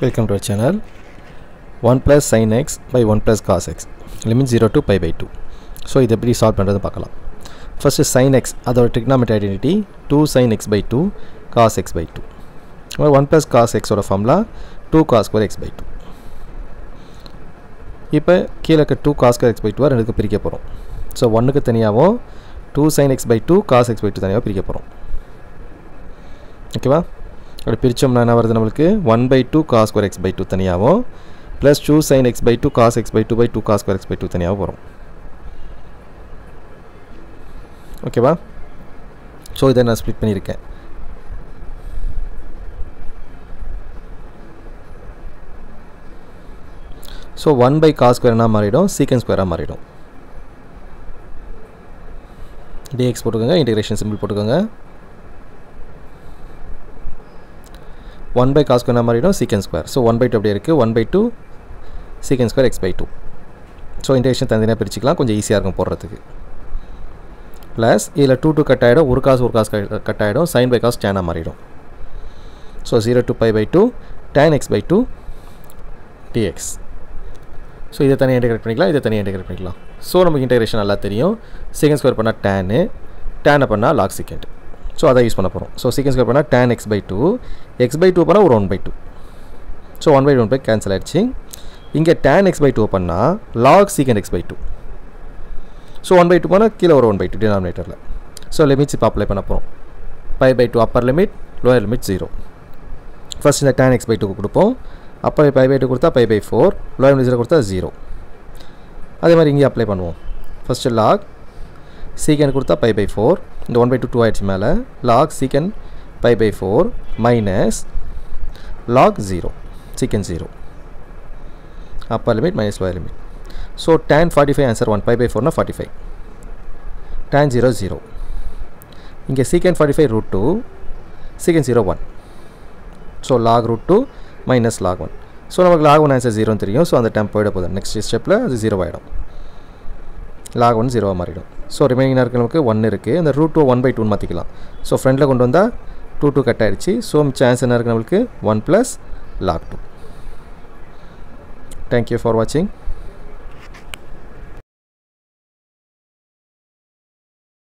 Welcome to our channel. 1 plus sin x by 1 plus cos x. Limit 0 to pi by 2 so இது எப்படி solve பண்ணுறது பார்க்கலாம். First sin x அதோட trigonometry identity two sin x by 2 cos x by 2 one plus cos எக்ஸோட formula two cos square x by two இப்போ கீழே இருக்க two cos square x by டூவாக ரெண்டுக்கு பிரிக்க போகிறோம் ஸோ ஒன்றுக்கு தனியாகவும் two sine x by two cos x by two தனியாக பிரிக்க போகிறோம் ஓகேவா அப்படி பிரித்தோம்னா என்ன வருது நம்மளுக்கு? One by two cos square x by two தனியாகவும் plus two sine x by two cos x by two by two cos square x by two தனியாகவும் வரும். ஓகேவா ஸோ இதை நான் ஸ்ப்ளிட் பண்ணியிருக்கேன். ஸோ ஒன் பை காஸ் ஸ்கொயர்னா மாறிடும்? Secant ஸ்கொயராக மாறிடும். டிஎக்ஸ் போட்டுக்கோங்க இன்டிகிரேஷன் சிம்பிள் போட்டுக்கோங்க. ஒன் பை காஸ்க்கு என்ன மாறிடும் secant square so one by two அப்படியே இருக்குது one by two secant square x by two so integration தனித்தனியாக பிரிச்சுக்கலாம். கொஞ்சம் ஈஸியாக இருக்கும் போடுறதுக்கு. ப்ளஸ் இதில் டூ டூ கட் ஆகிடும் ஒரு காசு ஒரு காசு கட் ஆகிடும் சைன் பை காஸ் டேனாக மாறிடும். So zero to pi by two tan x by two dx so இதை தனியாக இன்டெகிரேட் பண்ணிக்கலாம். இதை தனியாக இன்டெகிரேட் பண்ணிக்கலாம். ஸோ நமக்கு இன்டெகிரேஷன் நல்லா தெரியும். சீக்கன் ஸ்கொயர் பண்ணால் டேனு டேனை பண்ணால் லாக் சீக்கெண்ட் ஸோ அதை யூஸ் பண்ண போகிறோம் ஸோ சீக்கன் ஸ்கொயர் பண்ணால் tan x by two x by two பண்ணால் ஒரு one by two so one by one by cancel ஆகிடுச்சு இங்கே டேன் எக்ஸ் பை டூ பண்ணால் log secant x by two so one by two பண்ணால் கீழே ஒரு one by two டினாமினேட்டரில் so limits இப்போ அப்ளை பண்ண போகிறோம் pi by two upper limit lower limit zero first இந்த டேன் எக்ஸ் பை டூக்கு கொடுப்போம். அப்போ பை பை டூ கொடுத்தா pi by four lower limit zero கொடுத்தா ஜீரோ அதே மாதிரி இங்கே அப்ளை பண்ணுவோம். ஃபஸ்ட்டு லாக் சீக்கன் கொடுத்தா பை பை ஃபோர் இந்த ஒன் பை டூ டூ ஆயிடுச்சு மேலே. Log secant pi by four minus log zero secant zero upper limit minus lower limit so tan forty five answer one pi by ஃபோர்னா forty five tan zero zero இங்கே secant forty five root two secant zero one so log root two minus log one so நமக்கு log one answer ஜீரோன்னு தெரியும். So அந்த time போயிட போதும் next ஸ்டெப்பில் அது zero ஆகிடும் லாக் ஒன் ஜீரோவாக மாறிடும். ஸோ ரிமைனிங் இருக்கிறவங்களுக்கு நமக்கு ஒன் இருக்குது அந்த ரூட் டூ ஒன் பை டூன்னு மாற்றிக்கலாம் ஸோ ஃப்ரெண்டில் கொண்டு வந்தால் டூ டூ கட் ஆகிடுச்சு ஸோ சான்ஸ் என்ன இருக்குது நம்மளுக்கு? One plus log two thank you for வாட்சிங்